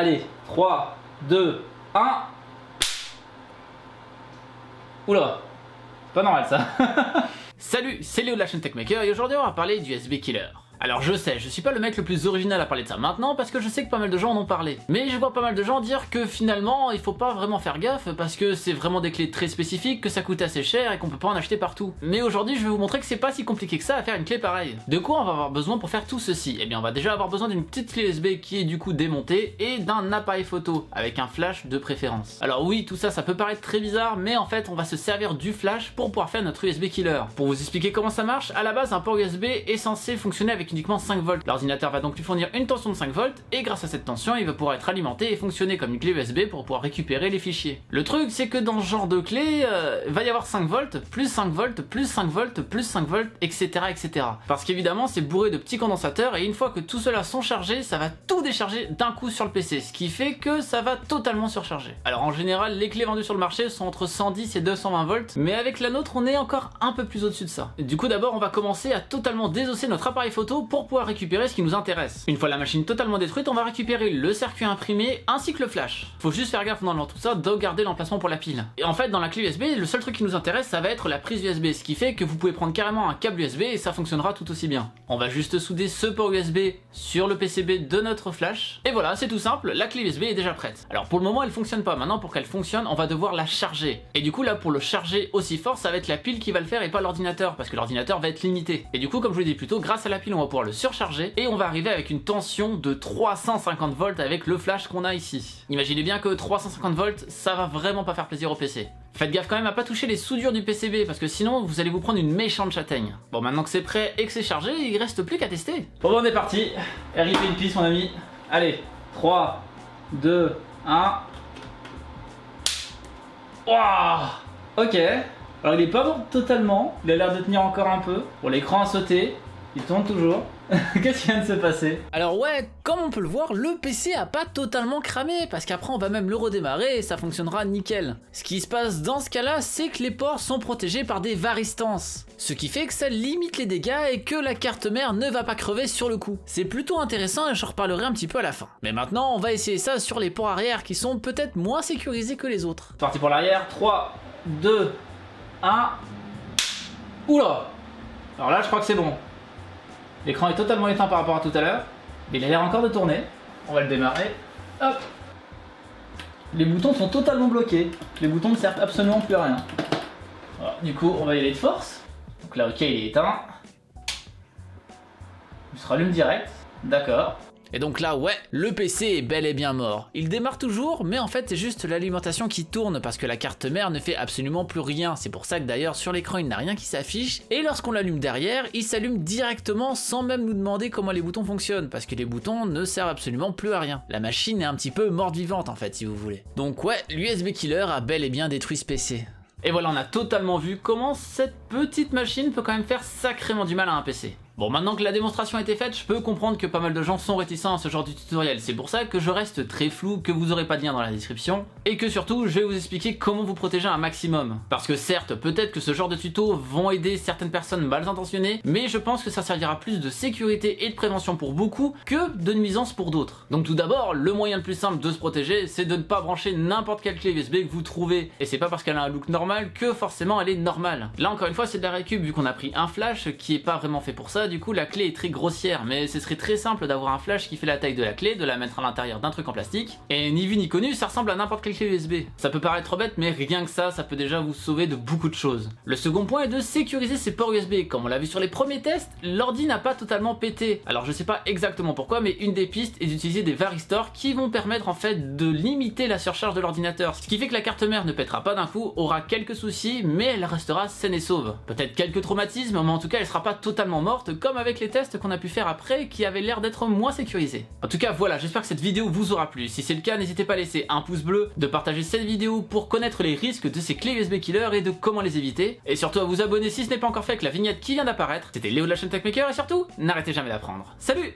Allez, 3, 2, 1. Oula, pas normal ça. Salut, c'est Léo de la chaîne Techmaker et aujourd'hui on va parler du USB Killer. Alors je sais, je suis pas le mec le plus original à parler de ça maintenant parce que je sais que pas mal de gens en ont parlé. Mais je vois pas mal de gens dire que finalement il faut pas vraiment faire gaffe parce que c'est vraiment des clés très spécifiques, que ça coûte assez cher et qu'on peut pas en acheter partout. Mais aujourd'hui je vais vous montrer que c'est pas si compliqué que ça à faire une clé pareille. De quoi on va avoir besoin pour faire tout ceci? Eh bien on va déjà avoir besoin d'une petite clé USB qui est du coup démontée et d'un appareil photo avec un flash de préférence. Alors oui tout ça ça peut paraître très bizarre mais en fait on va se servir du flash pour pouvoir faire notre USB killer. Pour vous expliquer comment ça marche, à la base un port USB est censé fonctionner avec uniquement 5 volts. L'ordinateur va donc lui fournir une tension de 5 volts et grâce à cette tension, il va pouvoir être alimenté et fonctionner comme une clé USB pour pouvoir récupérer les fichiers. Le truc, c'est que dans ce genre de clé, euh, va y avoir 5 volts, plus 5 volts, plus 5 volts, plus 5 volts, etc. etc. Parce qu'évidemment, c'est bourré de petits condensateurs et une fois que tout cela sont chargés, ça va tout décharger d'un coup sur le PC, ce qui fait que ça va totalement surcharger. Alors en général, les clés vendues sur le marché sont entre 110 et 220 volts, mais avec la nôtre, on est encore un peu plus au-dessus de ça. Du coup, d'abord, on va commencer à totalement désosser notre appareil photo pour pouvoir récupérer ce qui nous intéresse. Une fois la machine totalement détruite, on va récupérer le circuit imprimé ainsi que le flash. Faut juste faire gaffe dans tout ça de garder l'emplacement pour la pile. Et en fait, dans la clé USB, le seul truc qui nous intéresse, ça va être la prise USB, ce qui fait que vous pouvez prendre carrément un câble USB et ça fonctionnera tout aussi bien. On va juste souder ce port USB sur le PCB de notre flash. Et voilà, c'est tout simple, la clé USB est déjà prête. Alors pour le moment, elle fonctionne pas. Maintenant, pour qu'elle fonctionne, on va devoir la charger. Et du coup, là, pour le charger aussi fort, ça va être la pile qui va le faire et pas l'ordinateur, parce que l'ordinateur va être limité. Et du coup, comme je vous l'ai dit plus tôt, grâce à la pile, on va pouvoir le surcharger et on va arriver avec une tension de 350 volts avec le flash qu'on a ici. Imaginez bien que 350 volts, ça va vraiment pas faire plaisir au PC. Faites gaffe quand même à pas toucher les soudures du PCB parce que sinon vous allez vous prendre une méchante châtaigne. Bon maintenant que c'est prêt et que c'est chargé, il reste plus qu'à tester. Bon, on est parti. RIP une piste mon ami. Allez, 3, 2, 1. Waouh Ok. Alors il est pas mort totalement, il a l'air de tenir encore un peu. Bon l'écran a sauté, il tourne toujours. Qu'est-ce qui vient de se passer? Alors ouais, comme on peut le voir, le PC a pas totalement cramé, parce qu'après on va même le redémarrer et ça fonctionnera nickel. Ce qui se passe dans ce cas-là, c'est que les ports sont protégés par des varistances. Ce qui fait que ça limite les dégâts et que la carte mère ne va pas crever sur le coup. C'est plutôt intéressant et je reparlerai un petit peu à la fin. Mais maintenant, on va essayer ça sur les ports arrière qui sont peut-être moins sécurisés que les autres. C'est parti pour l'arrière, 3, 2, 1. Oula Alors là je crois que c'est bon. L'écran est totalement éteint par rapport à tout à l'heure, mais il a l'air encore de tourner. On va le démarrer. Hop Les boutons sont totalement bloqués. Les boutons ne servent absolument plus à rien. Du coup, on va y aller de force. Donc là, ok, il est éteint. Il se rallume direct. D'accord. Et donc là, ouais, le PC est bel et bien mort. Il démarre toujours, mais en fait c'est juste l'alimentation qui tourne parce que la carte mère ne fait absolument plus rien. C'est pour ça que d'ailleurs sur l'écran il n'a rien qui s'affiche. Et lorsqu'on l'allume derrière, il s'allume directement sans même nous demander comment les boutons fonctionnent parce que les boutons ne servent absolument plus à rien. La machine est un petit peu morte vivante en fait si vous voulez. Donc ouais, l'USB Killer a bel et bien détruit ce PC. Et voilà, on a totalement vu comment cette petite machine peut quand même faire sacrément du mal à un PC. Bon, maintenant que la démonstration a été faite, je peux comprendre que pas mal de gens sont réticents à ce genre de tutoriel. C'est pour ça que je reste très flou, que vous aurez pas de lien dans la description, et que surtout, je vais vous expliquer comment vous protéger un maximum. Parce que certes, peut-être que ce genre de tutos vont aider certaines personnes mal intentionnées, mais je pense que ça servira plus de sécurité et de prévention pour beaucoup que de nuisance pour d'autres. Donc tout d'abord, le moyen le plus simple de se protéger, c'est de ne pas brancher n'importe quelle clé USB que vous trouvez. Et c'est pas parce qu'elle a un look normal que forcément elle est normale. Là encore une fois, c'est de la récup vu qu'on a pris un flash qui est pas vraiment fait pour ça, du coup la clé est très grossière, mais ce serait très simple d'avoir un flash qui fait la taille de la clé, de la mettre à l'intérieur d'un truc en plastique, et ni vu ni connu, ça ressemble à n'importe quelle clé USB. Ça peut paraître bête, mais rien que ça, ça peut déjà vous sauver de beaucoup de choses. Le second point est de sécuriser ses ports USB. Comme on l'a vu sur les premiers tests, l'ordi n'a pas totalement pété. Alors je sais pas exactement pourquoi, mais une des pistes est d'utiliser des varistors qui vont permettre en fait de limiter la surcharge de l'ordinateur. Ce qui fait que la carte mère ne pètera pas d'un coup, aura quelques soucis, mais elle restera saine et sauve. Peut-être quelques traumatismes, mais en tout cas elle sera pas totalement morte, comme avec les tests qu'on a pu faire après qui avaient l'air d'être moins sécurisés. En tout cas voilà, j'espère que cette vidéo vous aura plu. Si c'est le cas, n'hésitez pas à laisser un pouce bleu, de partager cette vidéo pour connaître les risques de ces clés USB killer et de comment les éviter. Et surtout à vous abonner si ce n'est pas encore fait avec la vignette qui vient d'apparaître. C'était Léo de la chaîne Techmaker et surtout, n'arrêtez jamais d'apprendre. Salut